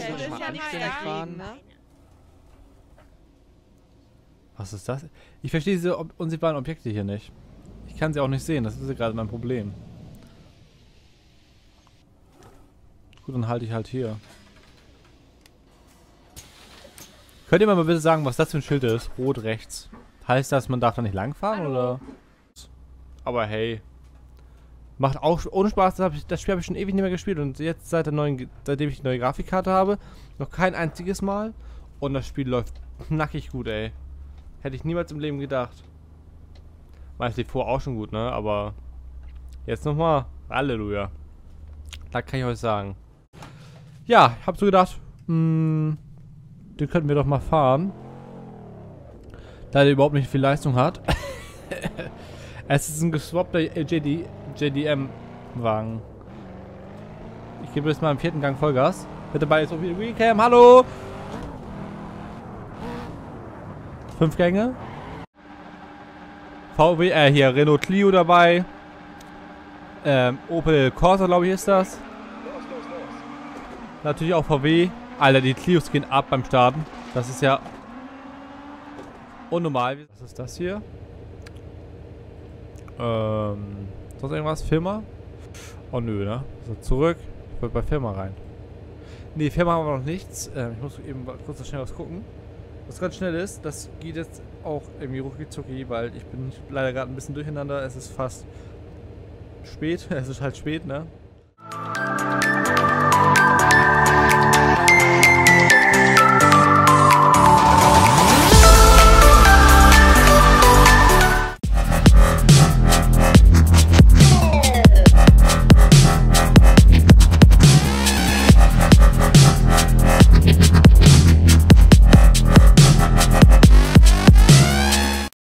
fahren. ne? Was ist das? Ich verstehe diese ob unsichtbaren Objekte hier nicht. Ich kann sie auch nicht sehen, das ist ja gerade mein Problem. Gut, dann halte ich halt hier. Könnt ihr mir mal bitte sagen, was das für ein Schild ist? Rot rechts. Heißt das, man darf da nicht langfahren oder? Aber hey. Macht auch ohne Spaß, das, ich, das Spiel habe ich schon ewig nicht mehr gespielt und jetzt seit der neuen, seitdem ich die neue Grafikkarte habe, noch kein einziges Mal. Und das Spiel läuft knackig gut, ey. Hätte ich niemals im Leben gedacht. War es vor auch schon gut, ne? Aber jetzt nochmal. Halleluja. Da kann ich euch sagen. Ja, ich hab so gedacht, hm, den könnten wir doch mal fahren. Da der überhaupt nicht viel Leistung hat. es ist ein geswappter JD, JDM-Wagen. Ich gebe jetzt mal im vierten Gang Vollgas. Mit dabei ist auch wieder Recam. Hallo! Fünf Gänge. VW, äh, hier Renault Clio dabei. Ähm, Opel Corsa, glaube ich, ist das. Natürlich auch VW. Alter, die Clios gehen ab beim Starten. Das ist ja unnormal. Was ist das hier? Ähm, sonst irgendwas? Firma? Oh nö, ne? So, zurück. Ich wollte bei Firma rein. Nee, Firma haben wir noch nichts. Ähm, ich muss eben kurz schnell was gucken. Was ganz schnell ist, das geht jetzt auch irgendwie rucki weil ich bin leider gerade ein bisschen durcheinander. Es ist fast spät. Es ist halt spät, ne?